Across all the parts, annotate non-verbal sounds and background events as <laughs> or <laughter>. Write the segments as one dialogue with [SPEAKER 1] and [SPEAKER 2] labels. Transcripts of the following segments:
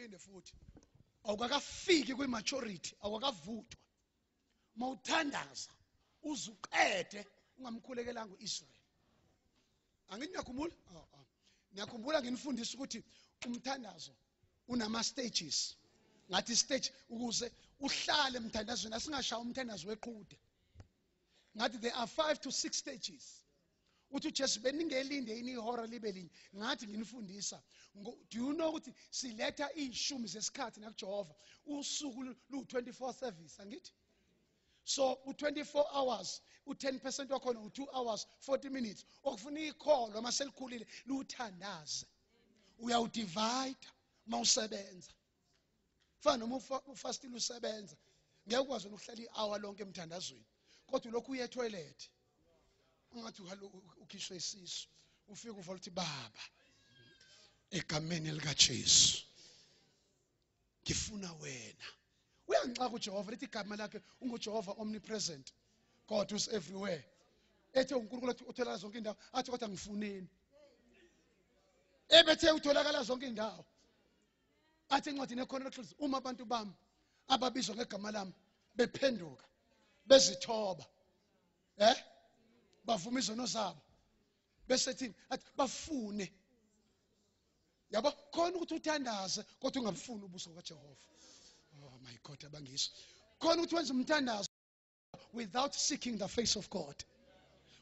[SPEAKER 1] ngiphinde futhi. Awukakafiki kwi-maturity awukakavuthwa. Mawuthandaza uzuqede ungamkhulekelanga u-israyeli angithi niyakhumbula Oh, oh. niyakhumbula nginifundisa ukuthi umthandazo unama-stages. Ngathi stage ukuze uhlale emthandazweni asingashaya umthandazo weqhude ngathi there are five to six stages. Uthi ujesu beningelinde yini ihora libe linye? Ngathi nginifundisa. Ngo- do you know ukuthi siletha iy'shumi zesikhathi nakujehova? Usuku lu-24 service angithi? So u-24 hours u-10 percent wakhona u-2 hours 40 minutes. Okufuna ikholwa uma selikhulile liwuthandaze. Uyawudivide uma usebenza. Fana noma ufa- ufastile usebenza. Ngeke ukwazi ukuhlala i-hour lonke emthandazweni. Kodwa ulokhu uye etoilet. Ungathi kaloku ukhishwe isisu ufike uvala ukuthi baba egameni elikajesu ngifuna wena. Uyanxaka ujehova lithi igama lakhe ungujehova omnipresent. God who's everywhere. Ethe unkulunkulu athi utholakala zonke indawo athi kodwa ngifuneni ebethe utholakala zonke indawo athi encwadini eChronicles uma abantu bami ababizwa ngegama lami bephenduka bezithoba. Eh? Bavuma izono zabo. Bese thini athi bafune. Yabo khona ukuthi uthandaze kodwa ungabufuni ubuso kaJehova oh my god abangiso khona ukuthi wenze umthandazo without seeking the face of God.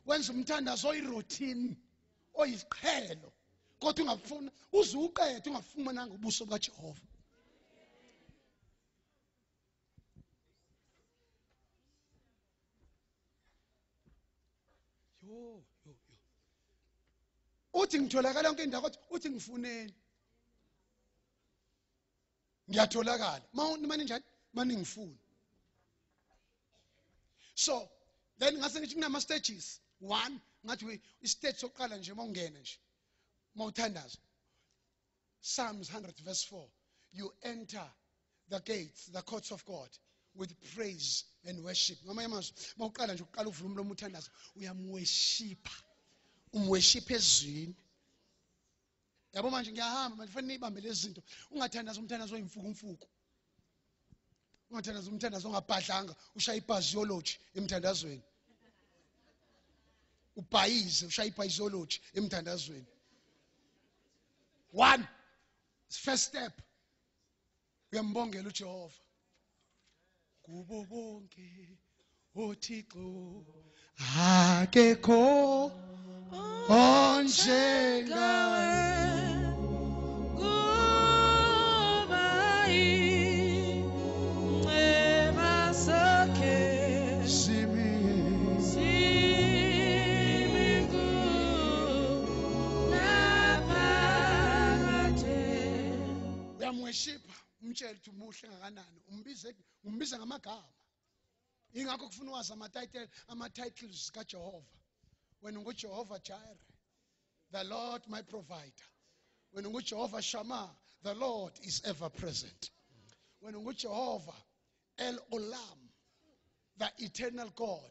[SPEAKER 1] Wenza umthandazo oyiroutine oyiqhelo. Kodwa ungafuna uze uqede ungafumananga ubuso bukaJehova. Yo yo yo. Uthi ngitholakala yonke indawo uthi ngifuneni. Ngiyatholakala. Mani njani mani ngifuni so then ngase ngithi kunama stages. One ngathi istage sokuqala nje mawungena nje mawuthandaza Psalms 100 verse 4 you enter the gates the courts of God. With praise and worship. Ngamanye amazwi mawuqala nje uqala uvula umlomo uthandaza uyamworshipha umworshipha ezwini. Yabo manje ngiyahamba manje fanele niyibambe lezi zinto. Ungathandaza umthandazo oyimfukumfuku. Ungathandaza umthandazo ongabhadlanga ushaya ibhaziology emthandazweni. Ubhayize ushaya ibhayiziology emthandazweni. One first step. Uyambongela uJehova. Kubo bonke othixo akekho onjengawe. Simi uyamweshipha umtshele ukuthi umuhle ngakanani umbize umbize ngamagama. Ingakho kufuna wazi ama-title ama-titles kaJehova. Wena unguJehova Jireh the Lord my provider. Wena unguJehova shama the Lord is ever present. Wena unguJehova El Olam the eternal God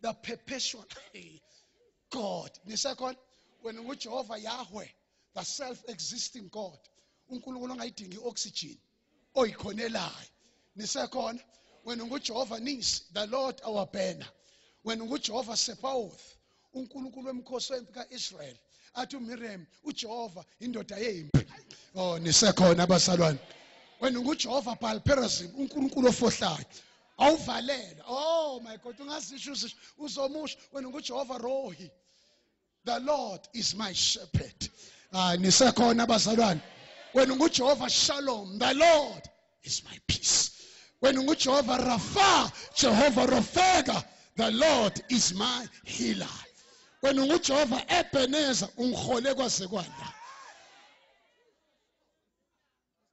[SPEAKER 1] the perpetual <laughs> God. Nisekhona wena unguJehova Yahweh the self-existing God. uNkulunkulu ongayidingi oxygen oyikhonelayo nisekhona wena unguJehova Nisi the Lord our banner. Wena unguJehova Sebaoth uNkulunkulu wemkhosi wempi kaIsrael athi uMiriam uJehova indoda yempi. Oh nisekhona abasalwane. Wena ungujehova baal perazim unkulunkulu ofohlayo awuvalela oh my god ungazisho uzisho uzomusho. Wena ungujehova rohi the lord is my shepherd. Ah, Hayi nisekhona abazalwane wena ungujehova shalom the lord is my peace wena ungujehova rafa jehova rofega the lord is my healer. Wena ungujehova ebeneza ungihole kwaze kwala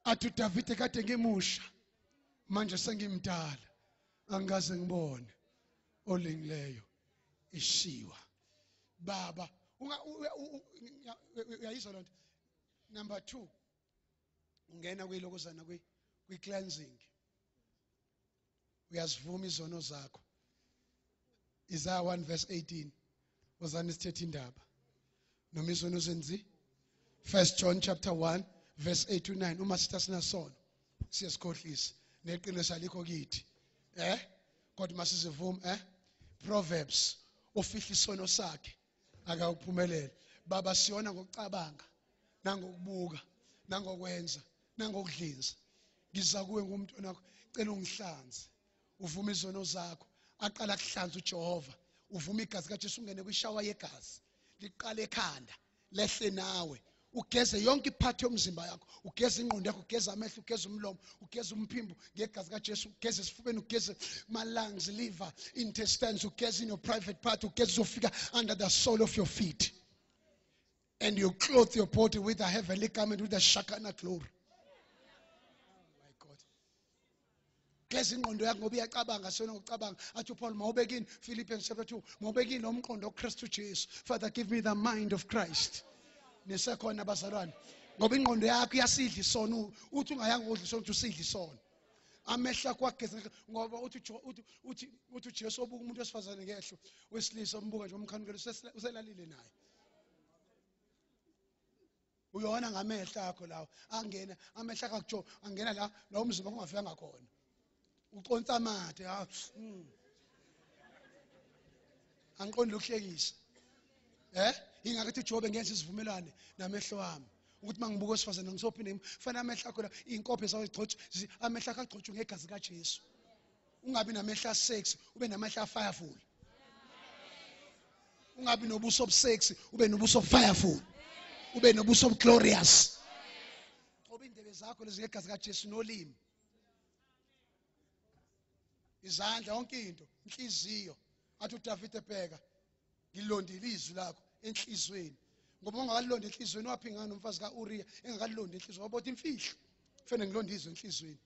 [SPEAKER 1] athi uDavide kade ngimusha manje sengimdala angikaze ngibone olingileyo ishiwa. Baba uyayizwa lonto number 2 ungena kwilokozana kwi kwi cleansing uyazivuma izono zakho. Isaiah 1 verse 18 wozani sithethe indaba. Noma izono zenzi? First John chapter 1 verse 8 to 9 uma sithi asinasono siyasikhohlisa neqiniso alikho kithi. Eh? Kodwa masizivuma eh? Proverbs ofihla isono sakhe akawuphumelele. Baba siyona ngokucabanga nangokubuka nangokwenza nangokudlinza. Ngiza kuwe ngumntwana wakho cela ungihlanze. Uvume izono zakho. Aqala kuhlanza uJehova. Uvume igazi kaJesu ungene kwishawa yegazi. Liqale ekhanda lehle nawe. Ugeze yonke iphathi yomzimba yakho. Ugeze ingqondo yakho ugeze amehlo ugeze umlomo ugeze umphimbo. Ngegazi kajesu ugeze esifubeni ugeze ma-lungs liver intestines ugeze in your private part ugeze uzofika under the sole of your feet. And you clothe your body with a heavenly garment with a shakana glory my god geza ingqondo yakho ngoba iyacabanga siyona ngokucabanga athi upaul mawubekini? Philippians chapter 2 mawubekini lo mqondo okristu jesu. Father give me the mind of christ. Nisekhona bazalwane ngoba ingqondo yakho iyasidla isono uthi ungayanga udla isono uthi usidla isono amehlo akho ageza ngoba uthi ujo- uthi uthi uthi ujesu obuka umuntu wesifazane ngehlo wesilisa umbuka nje umkhanukelo usesela- uselalile naye. Uyona ngamehlo akho lawo. Angena amehlo akho akujo angena la la umzimba kungafikanga khona uconsa amathe ha mm. angiqondi lokuhlekisa. Eh ingakho ethi Jobe ngenza isivumelwane namehlo wami ukuthi mangibuka osifazana ngisophinde fanele amehlo akho la inkophe zi- amehlo akho agcotshwe ngegazi kaJesu. Ungabi namehlo asex ube namehlo afireful. Ungabi nobuso obusexy ube nobuso obufireful. Ube nobuso obuglorious. Ngoba indebe zakho lezi ngegazi kaJesu nolimi. Izandla yonke into inhliziyo. Athi uDavid ebheka ngilondile izwi lakho enhlizweni. Ngoba ungakalilondi enhlizweni waphingana nomfazi kaUriya engakalilondi enhlizweni wabothi imfihlo. Kufanele ngilonde izwi enhlizweni.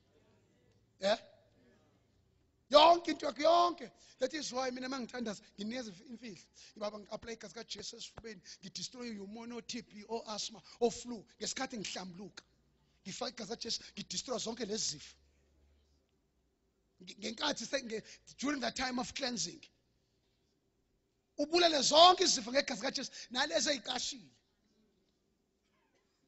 [SPEAKER 1] Eh yonke into yakho yonke. That is why mina mangithandaza nginikeza imfihlo. Ibaba ngi-apply igazi kajesu esifubeni ngidestroy umono o-tb o-asthma o-flu. Ngesikhathi ngihlambuluka. Ngifaka igazi kajesu ngidestroy zonke lezi zifo. During the time of cleansing ubulele zonke izifo ngegazi kajesu nalezi ey'qashile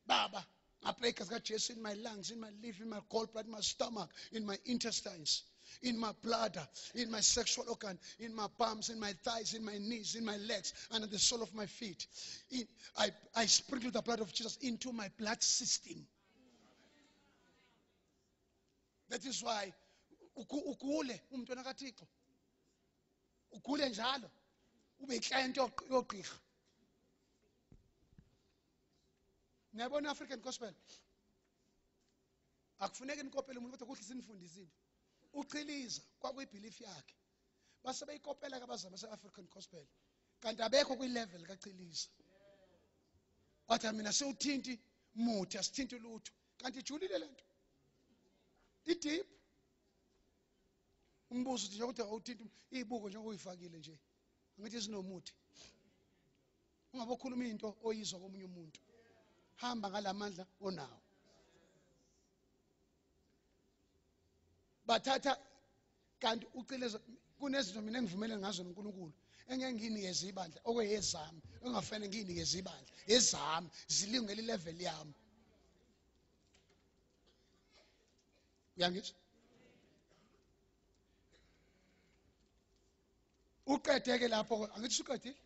[SPEAKER 1] baba ngaplay igazi kajesu in my lungs in my liver in my gallbladder in my stomach in my intestines in my bladder in my sexual organ in my palms in my thighs in my knees in my legs and at the sole of my feet in, I, I sprinkle the blood of jesus into my blood system that is why ugule umntwana kathixo. Ugule njalo. Ube yiclient yoq- yogqirha. Niyabona i-african gospel. Akufuneki nikopele umuntu kodwa kuhle sinifundisile uchiliza kwakuyibhilifi yakhe. Base beyikopela kabazama base-african gospel. Kanti abekho kwi-level kachiliza. Wathi mina siwuthinti muthi asithinti lutho. Kanti ijulile le nto. Idip. Umbuzo uthi njengokuthi awuthinti iyibuko njengokuyifakile nje angithi zinomuthi ungabe ukhuluma into oyizwa komunye umuntu. Hamba ngalamandla onawo. Bathatha kanti ucileza kunezinto mina engivumelene ngazo noNkulunkulu. Engeke ngiyinikeze ibandla okweyezami engafanele ngiyinikeze ibandla ezami zilingele ilevel yami. Uyangizwa? Uqede-ke lapho angithi usuqedile?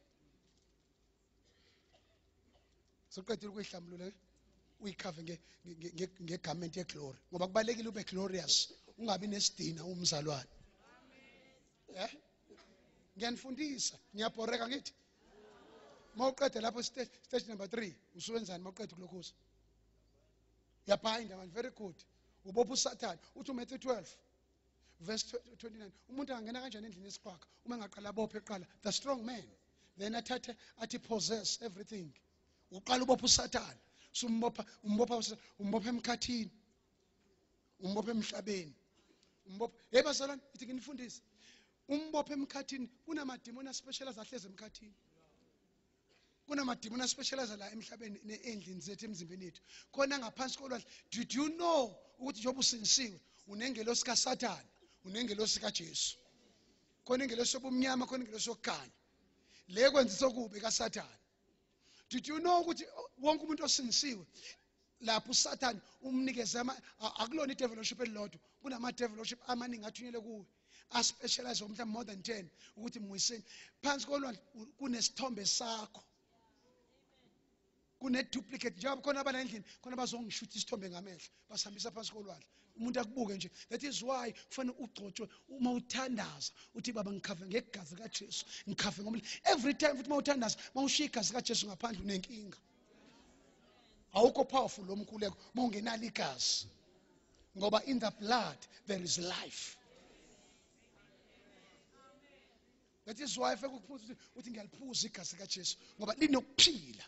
[SPEAKER 1] Soqedile ukuyihlambulula uyikhave ngegamenti yeglory ngoba kubalekile ube glorious ungabi nesidina umzalwane. Eh? Ngiyanifundisa ngiyabhoreka ngithi. Mawuqede lapho stage number 3 usubenzani mawuqede kulokhuza uyabhinda man very good. Ubopha usathane uthi uMatthew 12 verse 29 umuntu angangena kanjani endlini yesiqhwaga? Uma engaqala abophe eqala the strong man. Then athathe athi possess everything. Uqala ubopha usathane. Sumbopha umbopha umbopha emkhathini. Umbopha emhlabeni. Umbopha hey bazalwane ithi nginifundise. Umbopha emkhathini kunamadimoni aspecialize ahleze emkhathini. Kunamadimoni aspecialize la emhlabeni ne- endlini zethu emzimbeni yethu. Khona ngaphansi kolwandle. Did you know ukuthi njengoba usinisiwe? Unengelosi kasathane. Unengelosi kajesu khona ingelosi yobumnyama khona ingelosi yokukhanya le kwenzisa okubi kasathane. Did you know ukuthi wonke umuntu osinisiwe lapho usathane umnikeze akulona i-devil worship elilodwa kunama-devil worship amaningi athunyelwe kuwe aspecialize mhlawumbe more than 10 ukuthi mwiseni phansi kolwandle kunesithombe sakho. Kune-duplicate. Njengoba khona abala endlini khona bazongishutha isithombe ngamehlo basihambisa phansi kolwandle. Umuntu akubuke nje. That is why kufanele ugcotshwe. Uma uthandaza uthi baba ngikhave ngegazi likajesu ngikhave ngomli every time futhi uma uthandaza uma ushiya igazi likajesu ngaphandle unenkinga. Awukho powerful lo mkhuleko uma ungenalo igazi. Ngoba in the blood there is life. That is why ukuthi uthi ngiyaliphuza igazi likajesu ngoba linokuphila.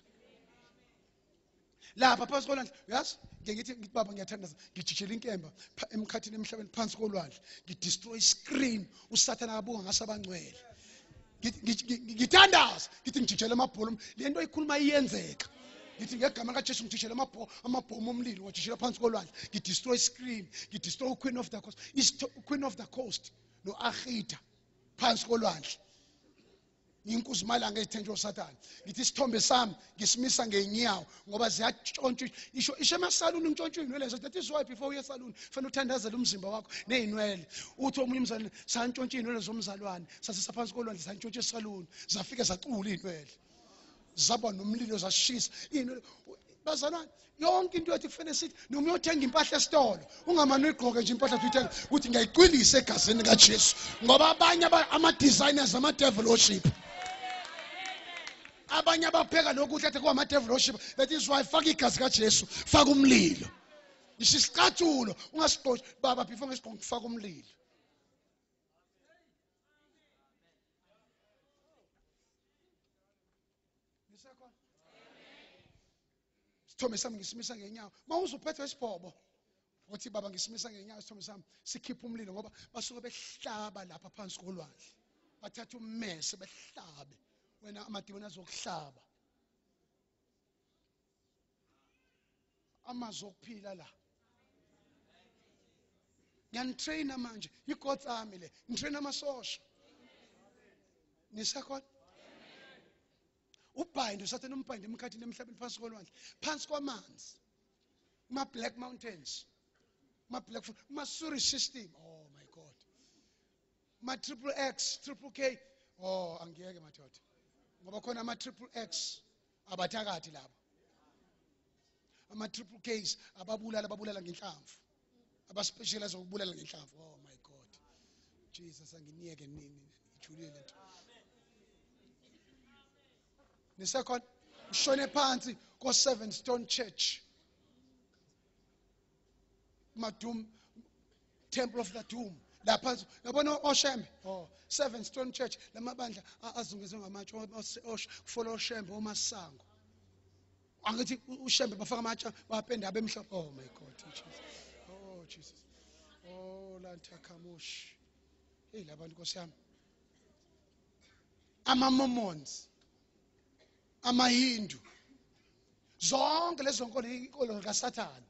[SPEAKER 1] Lapha phansi kolwandle. Uyazi? Ngike ngithi ngithi baba ngiyathandaza. Ngijijela inkemba emkhathini emhlabeni phansi kolwandle. Ngidestroy screen. Usathana akabuka ngi- ngi- ngithandaza ngithi ngijijela amabhomu le nto ikhuluma iyenzeka. Ngithi ngegama likajesu ngijijela amabho- amabhomu omlilo ngijijela phansi kolwandle. Ngidestroy screen. Ngidestroy uqueen of the coast queen of the coast no-ahita phansi kolwandle inkuzimalanga ezithenjwe usathane. Ngithi isithombe sami ngisimisa ngeenyawo ngoba ziyatshontshwa isho isho emasaluni untshontshe iy'nwele zethu that is why before uye esaluni fanele uthandazele umzimba wakho ney'nwele. Uthi omunye umzalwane santshontshe iy'nwele zomzalwane. Sasisa phansi kolwandle santshontshe esaluni. Zafike zacula iy'nwele. Zaba nomlilo zasishisa iy'nwele bazalwane yonke into yethu kufanele sithi noma uyothenga impahla esitolo ungamane uyigqoke nje impahla tuyithenga ukuthi ngiyayigcwilisa egazini kajesu ngoba abanye aba- ama-designers ama-devil worship abanye abapheka lokudla ethi kuwama-devil worship that is why faka igazi kajesu faka umlilo. Ngisho ungasigqoki baba before ngesigqoki faka umlilo. Isithombe sami ngisimisa ngenyawo. Uma uzuphethwe isibhobo baba ngisimisa ngenyawo isithombe sami sikhiphe umlilo ngoba basuke behlaba lapha phansi kolwandle. Bathatha ummese behlabe wena amadimoni azokuhlaba. Amazwi okuphila la. Ngiyanitrayina manje igods ami le. Ngitrayina amasosha. Nisakhona? Ubhayinde usathane umbhayinde emkhathini emhlabeni phansi kolwandle. Phansi kwamanzi. Kuma-black mountains. Ma-black ma-suri system. Oh my god. Ma-triple x triple k. Oh angiyeke madoda. Ngoba khona ama-triple x abathakathi labo ama-triple ks ababulala ababulala ngenhlamvu. Abaspecialize ngokubulala ngenhlamvu. Oh my god. Jesus anginiyeke nini? Ijulile nto. Nisekhona ushone phansi ko-seven stone church. Madum temple of the doom laphansi yabona oshembe oh. Seven stone church lamabandla a- azungezwe ngamatshe o- os- osh- kufola oshembe omasango. Angithi u- ushembe bafaka amatshe bapenda abemhlophe oh my god jesus. Oh jesus. Oh lantakamoshi hey labantu nkosi yami. Ama-mormons amahindu zonke lezo nkolo inkolo kasathane